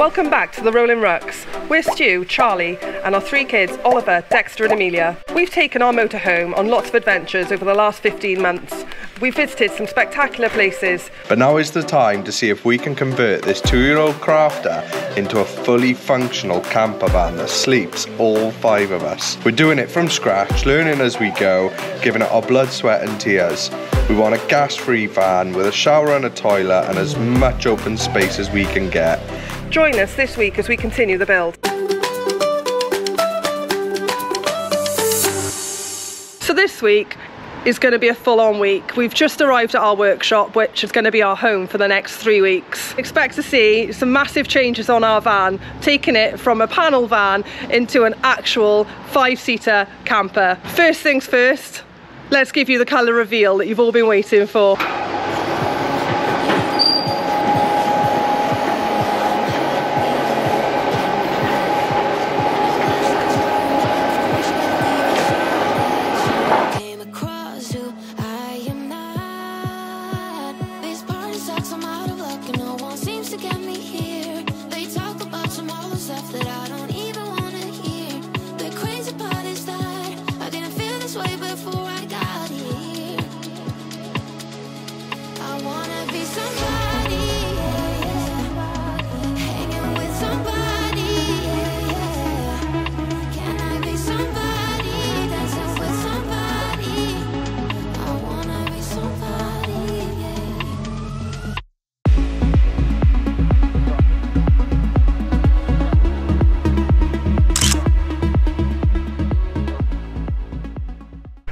Welcome back to the Rolling Rucks. We're Stu, Charlie, and our three kids, Oliver, Dexter, and Amelia. We've taken our motorhome on lots of adventures over the last 15 months. We've visited some spectacular places. But now is the time to see if we can convert this two-year-old crafter into a fully functional camper van that sleeps all five of us. We're doing it from scratch, learning as we go, giving it our blood, sweat and tears. We want a gas-free van with a shower and a toilet and as much open space as we can get. Join us this week as we continue the build. So this week is going to be a full-on week. We've just arrived at our workshop, which is going to be our home for the next three weeks. Expect to see some massive changes on our van, taking it from a panel van into an actual five-seater camper. First things first, let's give you the colour reveal that you've all been waiting for.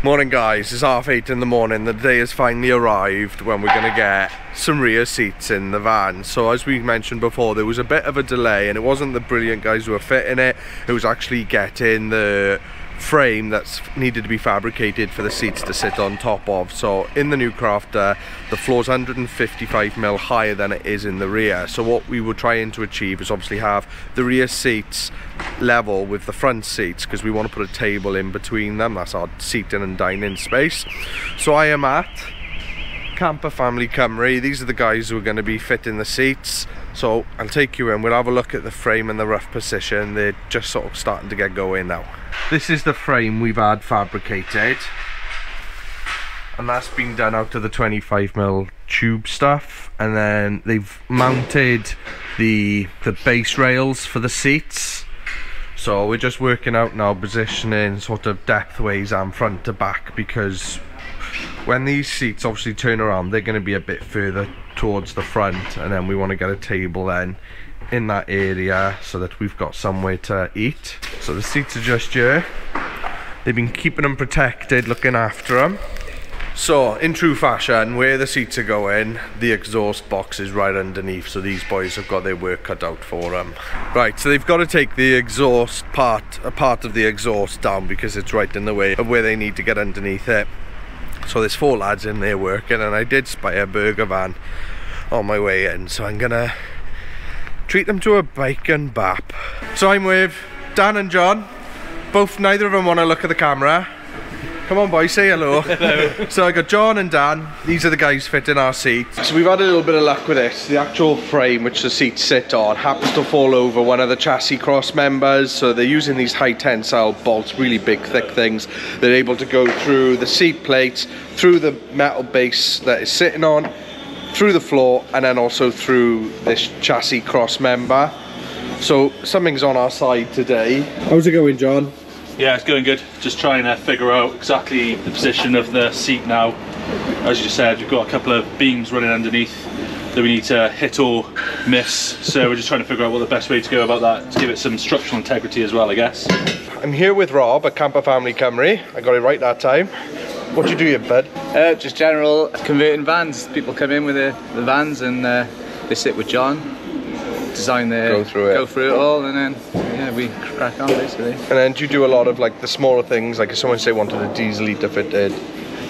Morning guys, it's half eight in the morning. The day has finally arrived when we're gonna get some rear seats in the van. So as we mentioned before, there was a bit of a delay and it wasn't the brilliant guys who were fitting it. It was actually getting the frame that's needed to be fabricated for the seats to sit on top of. So in the new Crafter, uh, the floor's 155 mil higher than it is in the rear. So what we were trying to achieve is obviously have the rear seats level with the front seats because we want to put a table in between them. That's our seating and dining space. So I am at Camper Family Cymru. These are the guys who are going to be fitting the seats. So I'll take you in, we'll have a look at the frame and the rough position. They're just sort of starting to get going now. This is the frame we've had fabricated. And that's been done out of the 25mm tube stuff. And then they've mounted the, the base rails for the seats. So we're just working out now positioning sort of depth ways and front to back because when these seats obviously turn around they're going to be a bit further towards the front and then we want to get a table then in that area so that we've got somewhere to eat. So the seats are just here. They've been keeping them protected looking after them so in true fashion where the seats are going the exhaust box is right underneath so these boys have got their work cut out for them right so they've got to take the exhaust part a part of the exhaust down because it's right in the way of where they need to get underneath it so there's four lads in there working and I did spy a burger van on my way in. So I'm gonna treat them to a bacon bap. So I'm with Dan and John. Both, neither of them want to look at the camera. Come on boys, say hello. hello. so I got John and Dan. These are the guys fitting our seats. So we've had a little bit of luck with this. The actual frame which the seats sit on happens to fall over one of the chassis cross members. So they're using these high tensile bolts, really big thick things. They're able to go through the seat plates, through the metal base that is sitting on, through the floor, and then also through this chassis cross member. So something's on our side today. How's it going, John? Yeah, it's going good. Just trying to figure out exactly the position of the seat now. As you said, we've got a couple of beams running underneath that we need to hit or miss. So we're just trying to figure out what the best way to go about that to give it some structural integrity as well, I guess. I'm here with Rob at Camper Family Cymru. I got it right that time. What do you do here, bud? Uh, just general converting vans. People come in with the, the vans and uh, they sit with John design the go through it, go through it all, and then yeah, we crack on basically. And then do you do a lot of like the smaller things, like if someone say wanted a diesel heater fitted?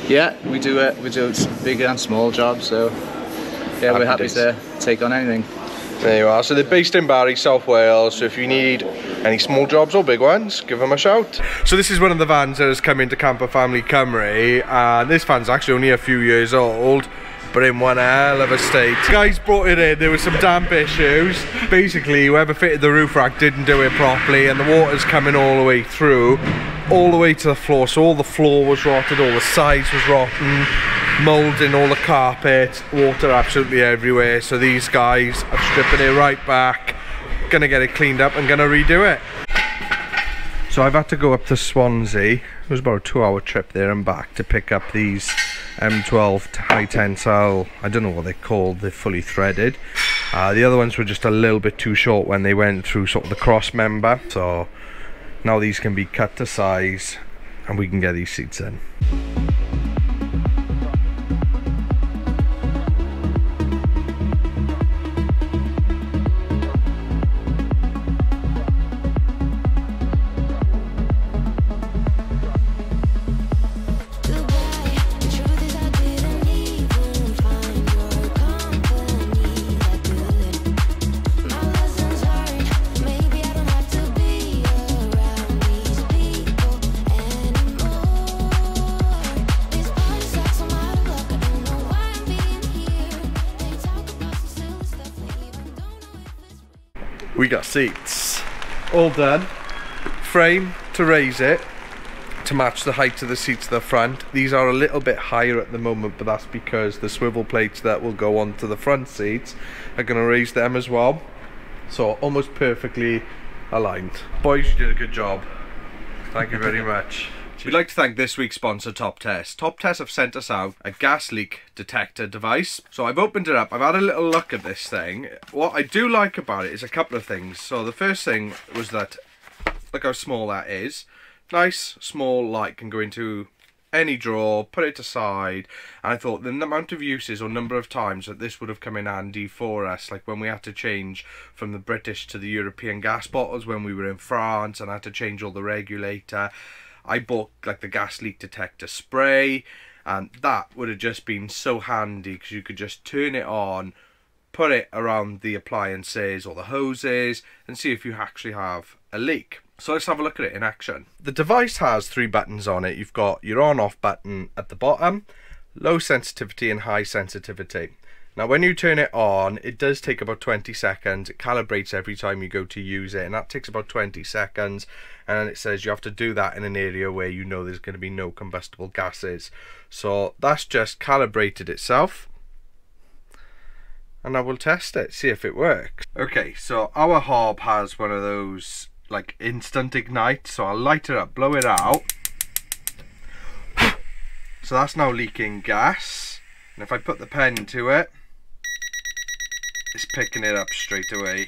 Yeah, we do it. We do big and small jobs, so yeah, happy we're happy days. to take on anything. There you are. So they're based in Barry, South Wales. So if you need any small jobs or big ones, give them a shout. So this is one of the vans that has come into Camper Family Cymru. And this van's actually only a few years old but in one hell of a state. Guys brought it in, there were some damp issues. Basically, whoever fitted the roof rack didn't do it properly and the water's coming all the way through, all the way to the floor. So all the floor was rotted, all the sides was rotten, mould in all the carpet, water absolutely everywhere. So these guys are stripping it right back, gonna get it cleaned up and gonna redo it. So I've had to go up to Swansea. It was about a two hour trip there and back to pick up these M12 high tensile, I don't know what they're called, they're fully threaded. Uh, the other ones were just a little bit too short when they went through sort of the cross member. So now these can be cut to size and we can get these seats in. Done. Frame to raise it to match the height of the seats at the front. These are a little bit higher at the moment, but that's because the swivel plates that will go onto the front seats are going to raise them as well. So almost perfectly aligned. Boys, you did a good job. Thank you very much. We'd like to thank this week's sponsor, Toptes. Top Test have sent us out a gas leak detector device. So I've opened it up. I've had a little look at this thing. What I do like about it is a couple of things. So the first thing was that, look how small that is. Nice, small light can go into any drawer, put it aside, and I thought the amount of uses or number of times that this would have come in handy for us, like when we had to change from the British to the European gas bottles when we were in France and had to change all the regulator. I bought like the gas leak detector spray, and that would have just been so handy because you could just turn it on, put it around the appliances or the hoses, and see if you actually have a leak. So let's have a look at it in action. The device has three buttons on it. You've got your on off button at the bottom, low sensitivity and high sensitivity. Now when you turn it on, it does take about 20 seconds. It calibrates every time you go to use it and that takes about 20 seconds. And it says you have to do that in an area where you know there's going to be no combustible gases. So that's just calibrated itself and I will test it, see if it works. Okay, so our hob has one of those like instant ignite, so I'll light it up, blow it out. So that's now leaking gas. And if I put the pen to it, it's picking it up straight away.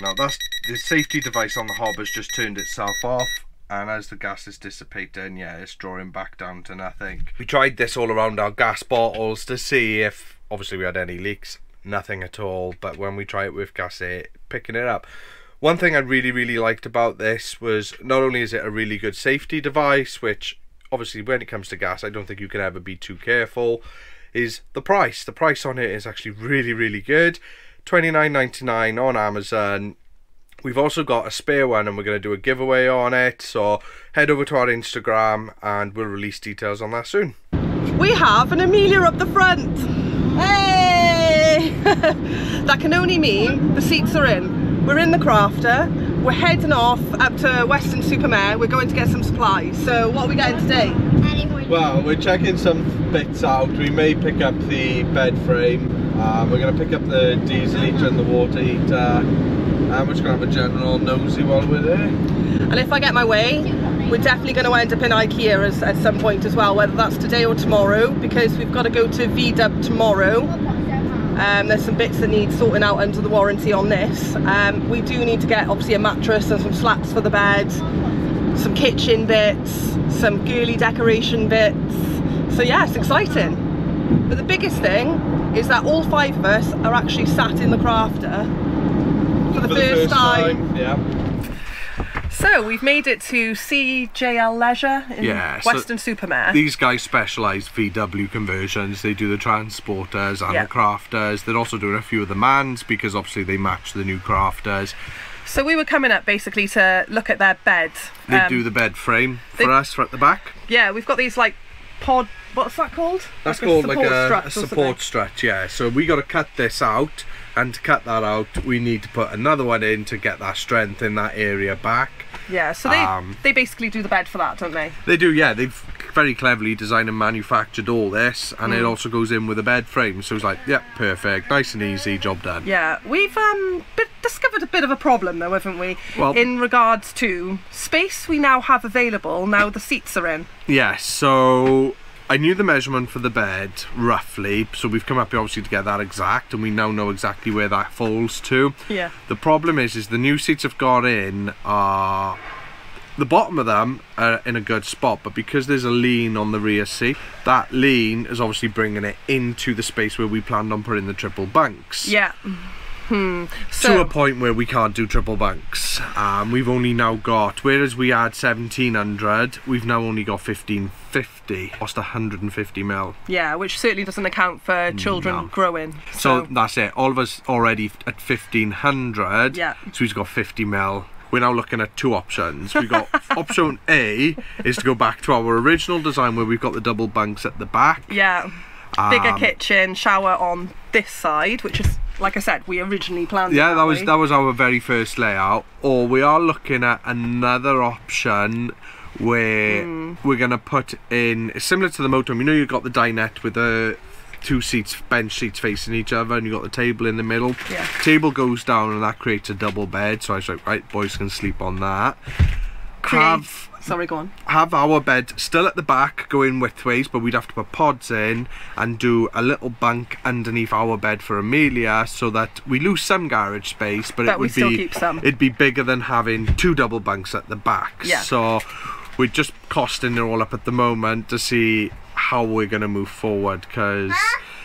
Now that's the safety device on the hob has just turned itself off and as the gas is dissipating, yeah, it's drawing back down to nothing. We tried this all around our gas bottles to see if obviously we had any leaks. Nothing at all, but when we try it with gas it picking it up. One thing I really, really liked about this was not only is it a really good safety device, which obviously when it comes to gas, I don't think you can ever be too careful, is the price. The price on it is actually really, really good. Twenty nine ninety nine on Amazon. We've also got a spare one and we're going to do a giveaway on it. So head over to our Instagram and we'll release details on that soon. We have an Amelia up the front. Hey! that can only mean the seats are in. We're in the crafter. We're heading off up to Weston-super-Mare. We're going to get some supplies. So what are we getting today? Well, we're checking some bits out. We may pick up the bed frame. Um, we're going to pick up the diesel heater and the water heater. And we're just going to have a general nosy while we're there. And if I get my way, we're definitely going to end up in IKEA as, at some point as well, whether that's today or tomorrow, because we've got to go to VDub tomorrow. Um, there's some bits that need sorting out under the warranty on this. Um, we do need to get obviously a mattress and some slats for the bed, some kitchen bits, some girly decoration bits. So yeah, it's exciting. But the biggest thing is that all five of us are actually sat in the crafter for the, For first, time. Yeah. So we've made it to CJL Leisure in Yeah, so Weston-super-Mare. These guys specialise VW conversions. They do the transporters and Yeah. the crafters. They're also doing a few of the mans because obviously they match the new crafters. So we were coming up basically to look at their bed. They Um, do the bed frame for they- us for at the back. Yeah, we've got these like pod what's that called? That's a called like support a, strut, a support stretch, yeah. So we got to cut this out, and to cut that out, we need to put another one in to get that strength in that area back. Yeah, so they Um, they basically do the bed for that, don't they? They do, yeah. They've very cleverly designed and manufactured all this, and Mm. it also goes in with a bed frame. So it's like, yeah, perfect, nice and easy, job done. Yeah, we've um discovered a bit of a problem though, haven't we? Well- in regards to space we now have available now the seats are in. Yeah, so I knew the measurement for the bed roughly, so we've come up here obviously to get that exact, and we now know exactly where that falls to. Yeah. The problem is, is the new seats I've got in are the bottom of them are in a good spot, but because there's a lean on the rear seat, that lean is obviously bringing it into the space where we planned on putting the triple bunks. Yeah. Hmm. to a point where we can't do triple banks. Um, we've only now got, whereas we had 1700, we've now only got 1550, lost 150 mil. yeah, which certainly doesn't account for children No. growing. So, that's it. All of us already at 1500. Yeah. So we've got 50 mil. We're now looking at two options. We've got option A is to go back to our original design where we've got the double bunks at the back. yeah. Bigger Um, kitchen, shower on this side, which is like I said, we originally planned. Yeah, that was way. that was our very first layout. Or we are looking at another option where Hmm. we're gonna put in similar to the motorhome. You know, you've got the dinette with the two seats, bench seats facing each other, and you have got the table in the middle. Yeah. Table goes down, and that creates a double bed. So I was like, right, boys can sleep on that. Create- Have Sorry, go on. have our bed still at the back going widthways but we'd have to put pods in and do a little bunk underneath our bed for Amelia so that we lose some garage space but, But it would be it'd be bigger than having two double bunks at the back Yeah. so we're just costing it all up at the moment to see how we're going to move forward because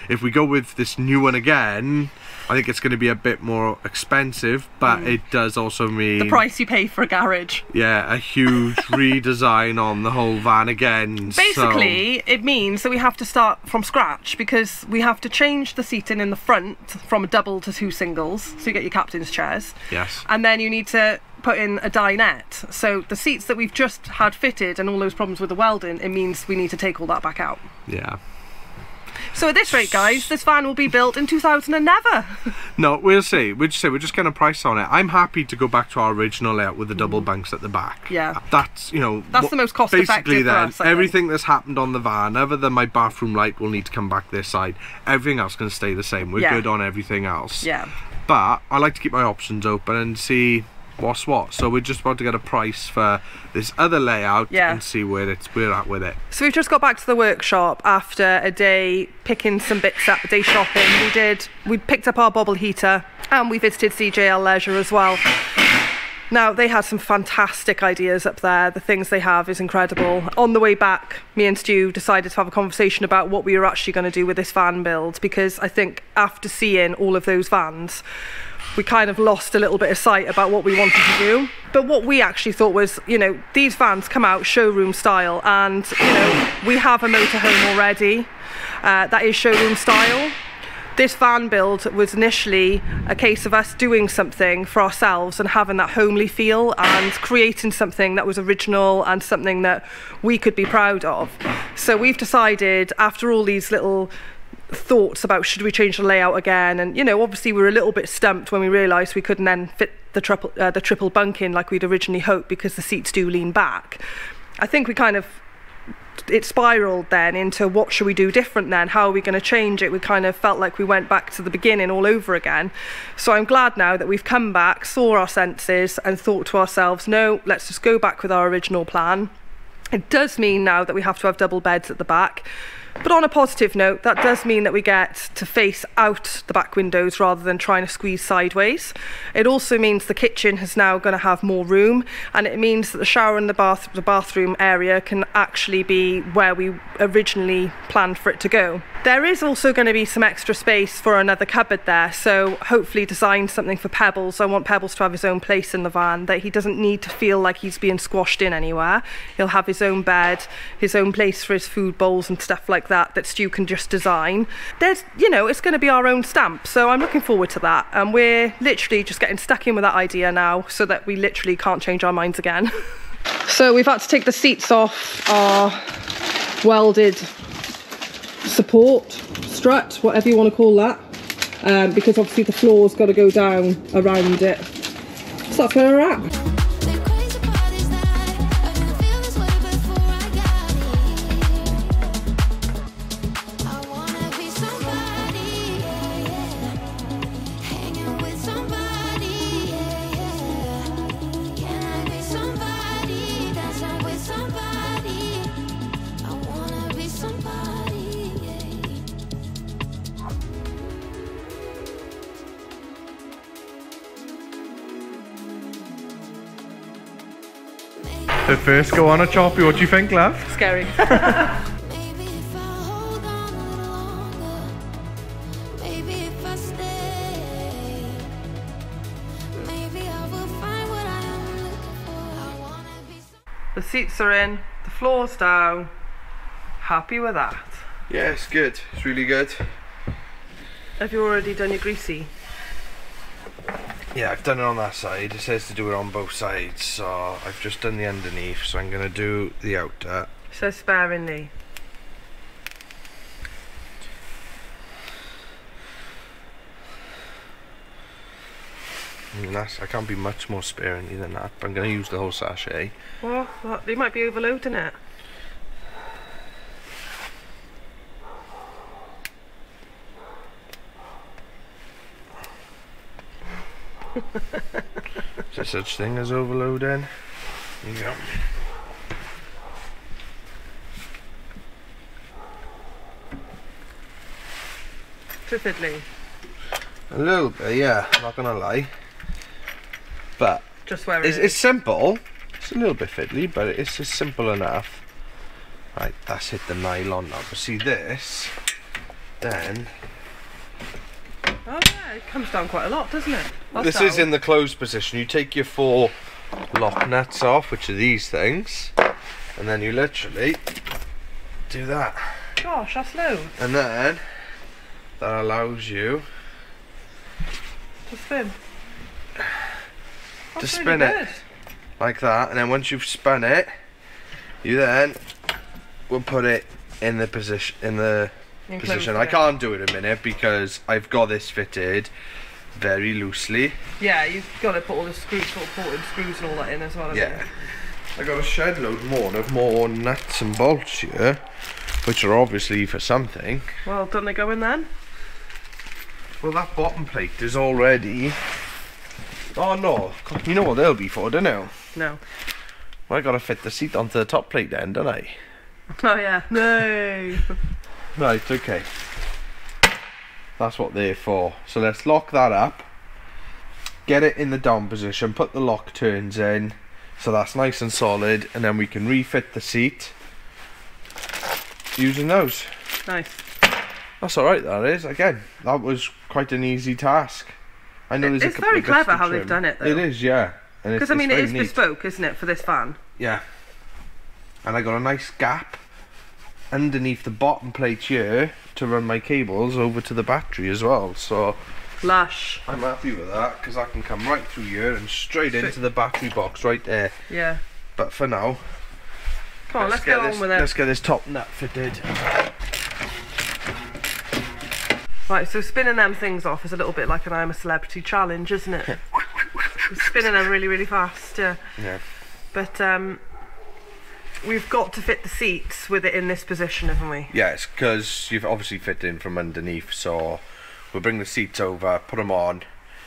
if we go with this new one again I think it's going to be a bit more expensive but it does also mean Mm. The price you pay for a garage. yeah, a huge redesign on the whole van again. so- Basically, it means that we have to start from scratch because we have to change the seating in the front from a double to two singles, so you get your captain's chairs. yes. And then you need to put in a dinette. So the seats that we've just had fitted and all those problems with the welding, it means we need to take all that back out. Yeah. So at this rate, guys, this van will be built in 2000 and never. No, we'll see. We'll just say we're just going to price on it. I'm happy to go back to our original layout with the double banks at the back. Yeah. That's you know. That's what- the most cost Basically, effective for then us, I think. everything that's happened on the van, other than my bathroom light, will need to come back this side. Everything else can stay the same. We're Yeah. good on everything else. Yeah. But I like to keep my options open and see what's what. So we're just about to get a price for this other layout Yeah. and see where it's we're at with it. So we've just got back to the workshop after a day picking some bits up, a day shopping. We did, we picked up our bobble heater and we visited CJL Leisure as well. Now, they had some fantastic ideas up there. The things they have is incredible. On the way back, me and Stu decided to have a conversation about what we were actually going to do with this van build because I think after seeing all of those vans, we kind of lost a little bit of sight about what we wanted to do. But what we actually thought was, you know, these vans come out showroom style, and you know, we have a motorhome already uh, that is showroom style. This van build was initially a case of us doing something for ourselves and having that homely feel and creating something that was original and something that we could be proud of. So we've decided, after all these little thoughts about should we change the layout again and you know obviously we were a little bit stumped when we realized we couldn't then fit the triple uh, the triple bunk in like we'd originally hoped because the seats do lean back. I think we kind of it spiraled then into what should we do different then? How are we going to change it? We kind of felt like we went back to the beginning all over again. So i'm glad now that we've come back saw our senses and thought to ourselves no let's just go back with our original plan. It does mean now that we have to have double beds at the back. But on a positive note, that does mean that we get to face out the back windows rather than trying to squeeze sideways. It also means the kitchen is now going to have more room, and it means that the shower and the bath, the bathroom area can actually be where we originally planned for it to go. There is also going to be some extra space for another cupboard there, so hopefully design something for Pebbles. I want Pebbles to have his own place in the van, that he doesn't need to feel like he's being squashed in anywhere. He'll have his own bed, his own place for his food bowls and stuff like that that Stu can just design. There's, you know, it's going to be our own stamp, so I'm looking forward to that. And we're literally just getting stuck in with that idea now so that we literally can't change our minds again. so we've had to take the seats off our welded support, strut, whatever you want to call that, um, because obviously the floor's got to go down around it. So that's where we're at. First go on a choppy, what do you think, love? Scary. Maybe if I hold on a little longer, maybe if I stay, maybe I will find what I am looking for. I wanna be some- the seats are in, the floor's down. Happy with that. Yeah, it's good. It's really good. Have you already done your greasy? Yeah, I've done it on that side. It says to do it on both sides, so I've just done the underneath. So I'm gonna do the outer. So sparingly. I mean, mm, that's I can't be much more sparingly than that. But I'm gonna use the whole sachet. Well? They might be overloading it. Is there such thing as overloading? There you go. Too fiddly. A little bit, yeah. I'm not gonna lie. But Just where it it's, is. it's simple. It's a little bit fiddly, but it's just simple enough. Right, that's hit the nylon now. But see this, then it comes down quite a lot, doesn't it? This is in the closed position. You take your four lock nuts off, which are these things, and then you literally do that, Gosh, that's loads. and then that allows you To spin. That's to spin really it. like that, and then once you've spun it, you then will put it in the position in the And position. I can't do it a minute because I've got this fitted very loosely. Yeah, you've got to put all the screws, sort of ported screws and all that in as well. haven't Yeah. I got a shed load more of more nuts and bolts here, which are obviously for something. Well, don't they go in then? Well, that bottom plate is already. Oh no! You know what they'll be for, don't you? No. Well, I gotta fit the seat onto the top plate then, don't I? Oh yeah. No. Right, okay. That's what they're for. So let's lock that up. Get it in the down position, put the lock turns in, so that's nice and solid, and then we can refit the seat using those. nice. That's alright, that is. Again, that was quite an easy task. I know It- it's very clever how they've done it, though. It is, yeah. Because I mean, it is neat. bespoke, isn't it, for this van? Yeah. And I got a nice gap underneath the bottom plate here to run my cables over to the battery as well. So Lush. I'm happy with that because I can come right through here and straight into the battery box right there. Yeah. But for now, Come on, let's, get get this, on with it. Let's get this top nut fitted. Right, so spinning them things off is a little bit like an I'm a Celebrity challenge, isn't it? spinning them really, really fast, yeah. Yeah. But um, we've got to fit the seats with it in this position, haven't we? Yes, because you've obviously fit in from underneath, so we'll bring the seats over, put them on,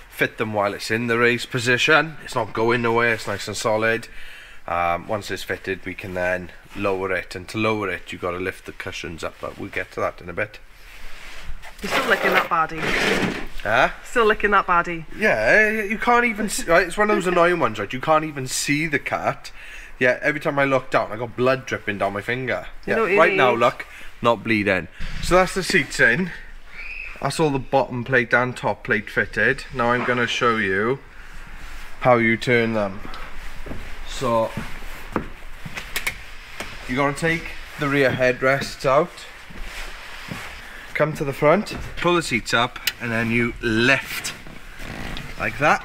fit them while it's in the raised position. It's not going nowhere, it's nice and solid. Um, once it's fitted, we can then lower it, and to lower it, you've got to lift the cushions up, but we'll get to that in a bit. You're still licking that baddie. Huh? Still licking that baddie. Yeah, you can't even see, right, it's one of those annoying ones, right? You can't even see the cat. Yeah, every time I look down, I got blood dripping down my finger. Yeah, you right now, look, not bleeding. So that's the seats in. That's all the bottom plate and top plate fitted. Now I'm going to show you how you turn them. So, you're going to take the rear headrests out. Come to the front, pull the seats up, and then you lift like that.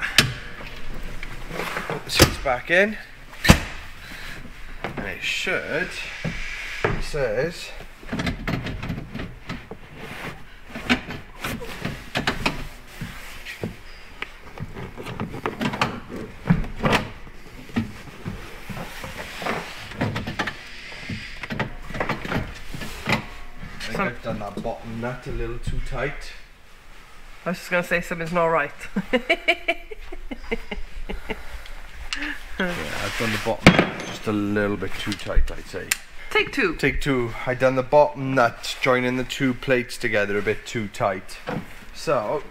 Put the seats back in, it should, it says, I've done that bottom nut a little too tight. I was just going to say something's not right. yeah, I've done the bottom just a little bit too tight, I'd say. Take two. Take two. I done the bottom nut, joining the two plates together a bit too tight. So,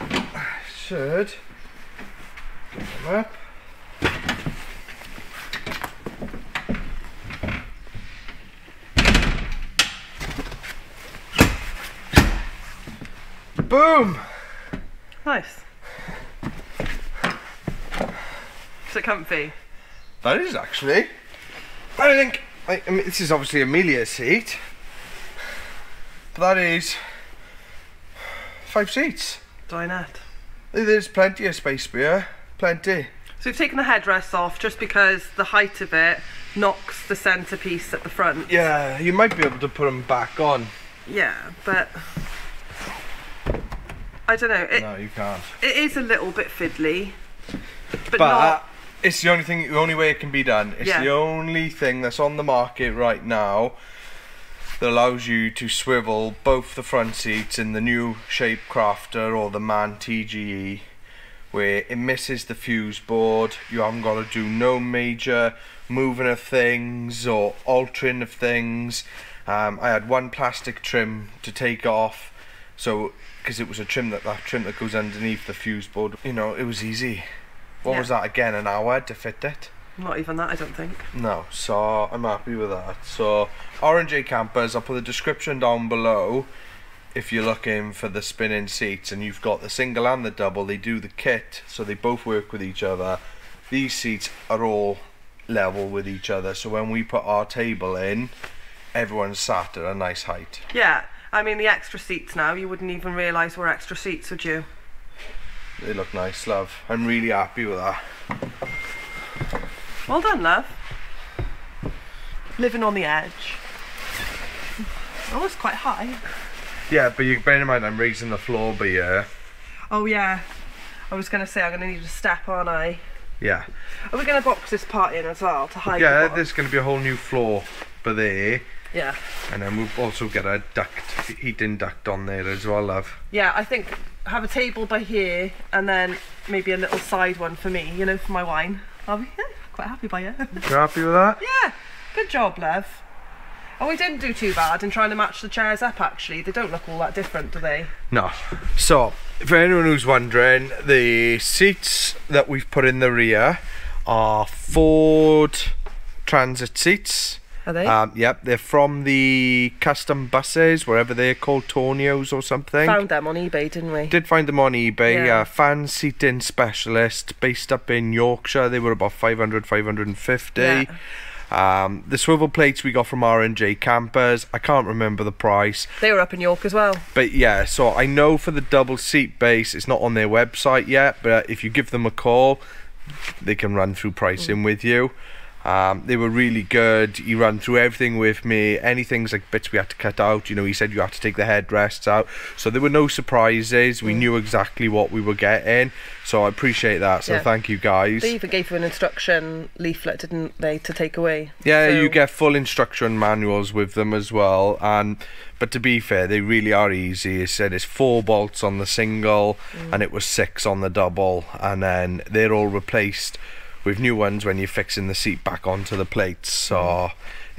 I should get them up. Boom! Nice. Is it comfy? That is actually. I think. I, I mean, this is obviously Amelia's seat. But that is five seats. Dinette. There's plenty of space here. Plenty. So we've taken the headrest off just because the height of it knocks the centerpiece at the front. Yeah, you might be able to put them back on. Yeah, but I don't know. It, No, you can't. it is a little bit fiddly, but, But not. It's the only thing, the only way it can be done. It's Yeah. the only thing that's on the market right now that allows you to swivel both the front seats in the new Shape Crafter or the Man TGE, where it misses the fuse board. You haven't got to do no major moving of things or altering of things. Um, I had one plastic trim to take off, so because it was a trim that that trim that goes underneath the fuse board. You know, it was easy. What Yeah. was that again? An hour to fit it? Not even that, I don't think. No, so I'm happy with that. So R&J campers, I'll put the description down below if you're looking for the spinning seats and you've got the single and the double, they do the kit so they both work with each other. These seats are all level with each other, so when we put our table in, everyone's sat at a nice height. Yeah, I mean the extra seats now. You wouldn't even realise were extra seats, would you? They look nice, love. I'm really happy with that. Well done, love. Living on the edge. Oh, it's quite high. Yeah, but you bear in mind I'm raising the floor by yeah. Oh yeah. I was gonna say I'm gonna need a step, aren't I? Yeah. Are we gonna box this part in as well to hide? the Yeah, bottom? there's going to be a whole new floor by there. Yeah. And then we'll also get a duct, heating duct on there as well, love. Yeah, I think have a table by here and then maybe a little side one for me, you know, for my wine. I'll be yeah, quite happy by it. You're happy with that? yeah, good job, love. Oh, we didn't do too bad in trying to match the chairs up actually. They don't look all that different, do they? No. So, for anyone who's wondering, the seats that we've put in the rear are Ford Transit seats. Are they? Um, yep, they're from the custom buses, wherever they're called, Tourneos or something. Found them on eBay, didn't we? Did find them on eBay. Yeah. Uh, fan seating specialist based up in Yorkshire. They were about 500, 550. Yeah. Um, the swivel plates we got from R&J Campers. I can't remember the price. They were up in York as well. But yeah, so I know for the double seat base, it's not on their website yet. But if you give them a call, they can run through pricing with you. Um, they were really good. He ran through everything with me. Anything's like bits we had to cut out. You know, he said you had to take the headrests out. So there were no surprises. We knew exactly what we were getting. So I appreciate that. So Yeah. thank you guys. They even gave you an instruction leaflet, didn't they, to take away? Yeah, So- you get full instruction manuals with them as well. And but to be fair, they really are easy. It said it's four bolts on the single, and it was six on the double, and then they're all replaced with new ones when you're fixing the seat back onto the plates. So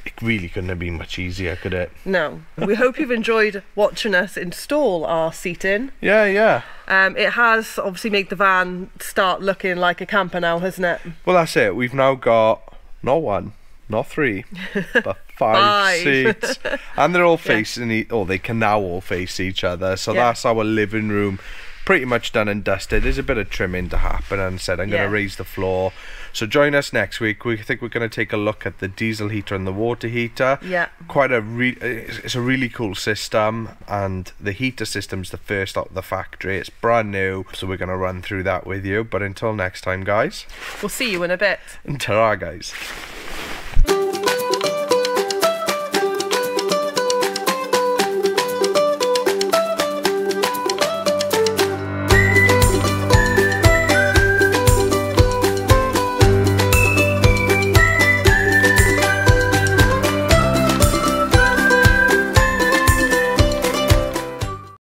it really couldn't have been much easier, could it? No. We hope you've enjoyed watching us install our seating. Yeah, yeah. Um, it has obviously made the van start looking like a camper now, hasn't it? Well, that's it. We've now got not one, not three, but five, Five. seats, and they're all facing. E- or they can now all face each other. So Yeah. that's our living room, pretty much done and dusted. There's a bit of trimming to happen, and said I'm going to raise the floor. So join us next week. We think we're going to take a look at the diesel heater and the water heater. Yeah. Quite a re- it's it's a really cool system, and the heater system's the first out of the factory. It's brand new, so we're going to run through that with you. But until next time, guys. We'll see you in a bit. And ta guys.